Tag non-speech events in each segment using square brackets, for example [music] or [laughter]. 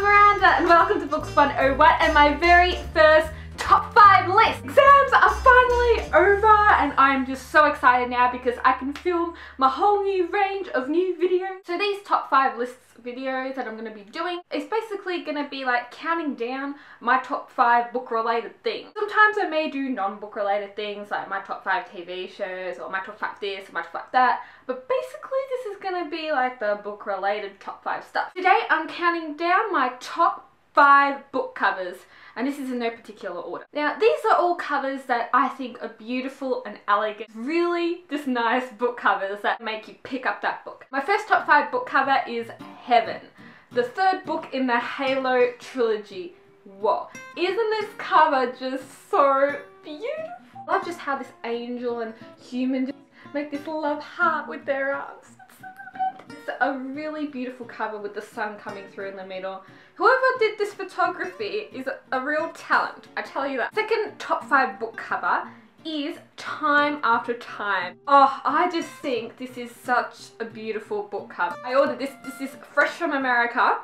Miranda and welcome to Books 101 and my very first top 5 list. Exams are finally over and I'm just so excited now because I can film my whole new range of new videos. So these top 5 lists videos that I'm going to be doing It's basically going to be like counting down my top 5 book related things. Sometimes I may do non-book related things like my top 5 TV shows or my top 5 this or my top 5 that but basically this is going to be like the book related top 5 stuff. Today I'm counting down my top 5 book covers and this is in no particular order. Now these are all covers that I think are beautiful and elegant, really just nice book covers that make you pick up that book. My first top 5 book cover is Heaven, the third book in the Halo trilogy. Whoa, isn't this cover just so beautiful? I love just how this angel and human make this love heart with their arms. It's a really beautiful cover with the sun coming through in the middle. Whoever did this photography is a real talent, I tell you that. Second top five book cover is Time After Time. Oh, I just think this is such a beautiful book cover. I ordered this, this is fresh from America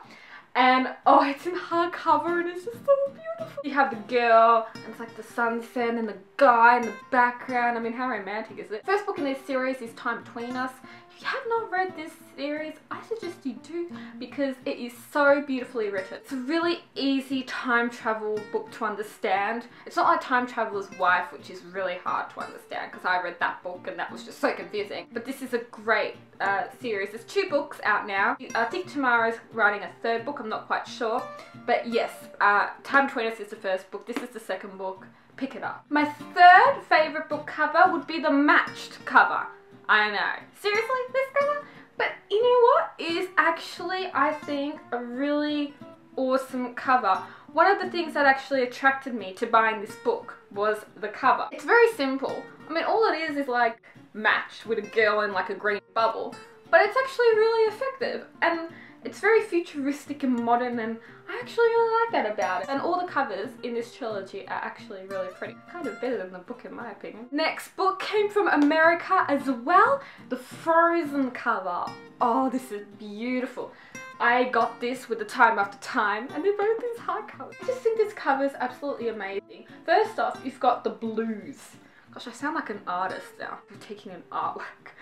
and oh it's in hardcover and it's just so beautiful. You have the girl and it's like the sunset and the guy in the background. I mean how romantic is it? First book in this series is Time Between Us. If you have not read this series, I suggest you do because it is so beautifully written. It's a really easy time travel book to understand. It's not like Time Traveler's Wife, which is really hard to understand because I read that book and that was just so confusing. But this is a great uh, series. There's two books out now. I think Tamara's writing a third book, I'm not quite sure. But yes, uh, Time Between Us is the first book. This is the second book. Pick it up. My third favourite book cover would be the matched cover. I know. Seriously, this cover? But you know what is actually, I think, a really awesome cover. One of the things that actually attracted me to buying this book was the cover. It's very simple. I mean, all it is is like matched with a girl in like a green bubble, but it's actually really effective. And it's very futuristic and modern and I actually really like that about it. And all the covers in this trilogy are actually really pretty. Kind of better than the book in my opinion. Next book came from America as well. The Frozen cover. Oh, this is beautiful. I got this with the Time After Time and they're both these hardcovers. I just think this cover is absolutely amazing. First off, you've got the blues. Gosh, I sound like an artist now. I'm taking an artwork.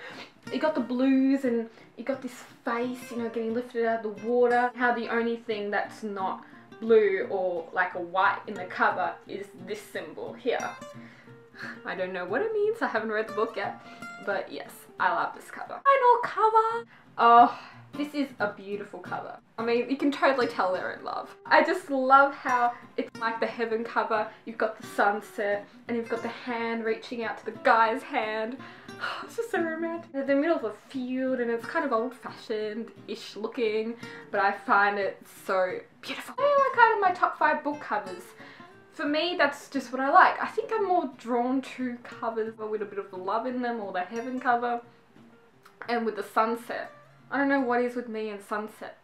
You got the blues and you got this face, you know, getting lifted out of the water. How the only thing that's not blue or like a white in the cover is this symbol here. [sighs] I don't know what it means, I haven't read the book yet, but yes, I love this cover. Final cover! Oh, this is a beautiful cover. I mean, you can totally tell they're in love. I just love how it's like the heaven cover. You've got the sunset and you've got the hand reaching out to the guy's hand. [sighs] it's just so romantic. They're in the middle of a field and it's kind of old-fashioned-ish looking, but I find it so beautiful. They are kind of my top five book covers. For me, that's just what I like. I think I'm more drawn to covers with a bit of love in them or the heaven cover and with the sunset. I don't know what is with me and sunset.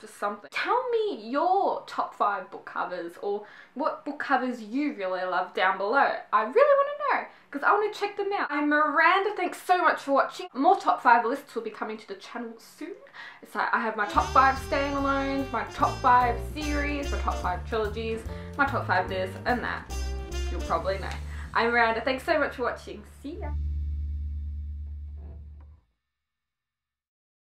Just something. Tell me your top five book covers or what book covers you really love down below. I really want know because I want to check them out. I'm Miranda. Thanks so much for watching. More top five lists will be coming to the channel soon. It's like I have my top five staying alone, my top five series, my top five trilogies, my top five this and that. You'll probably know. I'm Miranda. Thanks so much for watching. See ya.